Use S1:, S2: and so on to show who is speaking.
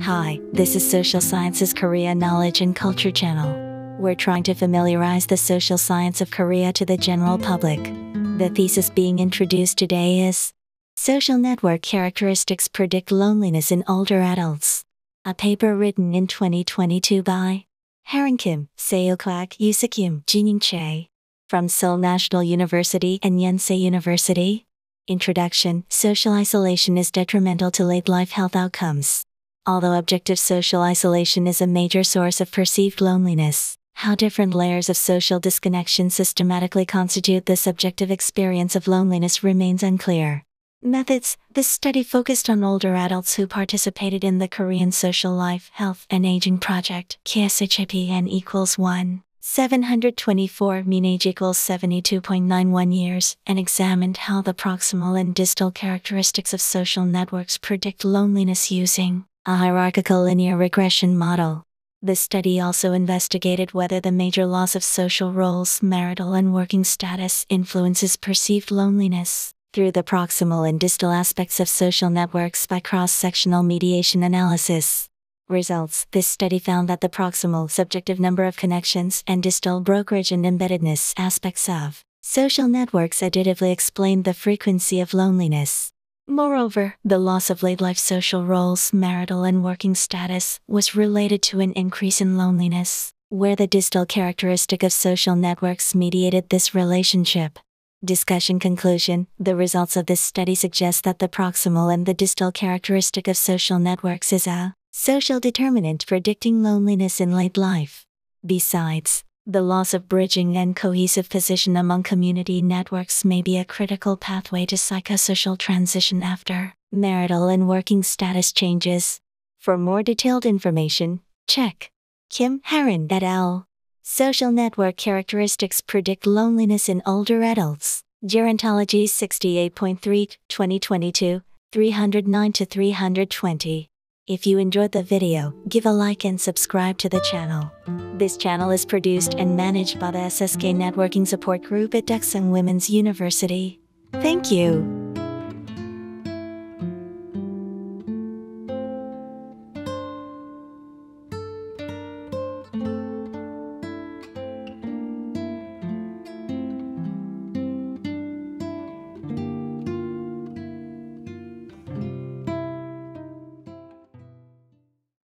S1: Hi, this is Social Sciences Korea Knowledge and Culture Channel. We're trying to familiarize the social science of Korea to the general public. The thesis being introduced today is Social Network Characteristics Predict Loneliness in Older Adults. A paper written in 2022 by Harin Kim, Seo Kwak, Yusakyum, Jeanyung Chey. From Seoul National University and Yonsei University. Introduction Social isolation is detrimental to late life health outcomes. Although objective social isolation is a major source of perceived loneliness, how different layers of social disconnection systematically constitute the subjective experience of loneliness remains unclear. Methods This study focused on older adults who participated in the Korean Social Life, Health, and Aging Project, KSHAPN equals 1. 724 mean age equals 72.91 years, and examined how the proximal and distal characteristics of social networks predict loneliness using a hierarchical linear regression model. The study also investigated whether the major loss of social roles, marital and working status influences perceived loneliness through the proximal and distal aspects of social networks by cross-sectional mediation analysis. Results This study found that the proximal subjective number of connections and distal brokerage and embeddedness aspects of social networks additively explained the frequency of loneliness. Moreover, the loss of late life social roles, marital and working status, was related to an increase in loneliness, where the distal characteristic of social networks mediated this relationship. Discussion conclusion The results of this study suggest that the proximal and the distal characteristic of social networks is a social determinant predicting loneliness in late life. Besides, the loss of bridging and cohesive position among community networks may be a critical pathway to psychosocial transition after marital and working status changes. For more detailed information, check Kim Harin et al. Social network characteristics predict loneliness in older adults. Gerontology 68.3, 2022, 309 to 320. If you enjoyed the video, give a like and subscribe to the channel. This channel is produced and managed by the SSK Networking Support Group at Duksung Women's University. Thank you.